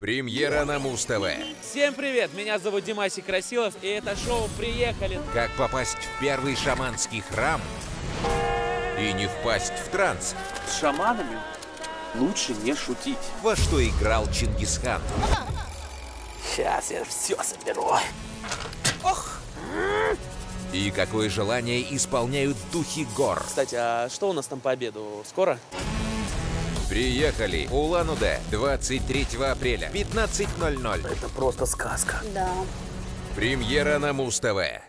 Премьера на Муз-ТВ. Всем привет, меня зовут Димасик Красилов, и это шоу «Приехали». Как попасть в первый шаманский храм и не впасть в транс. С шаманами лучше не шутить. Во что играл Чингисхан. Сейчас я все соберу. И какое желание исполняют духи гор. Кстати, а что у нас там по обеду? Скоро? Приехали. Улан-Удэ. 23 апреля. 15.00. Это просто сказка. Да. Премьера на Муз-ТВ.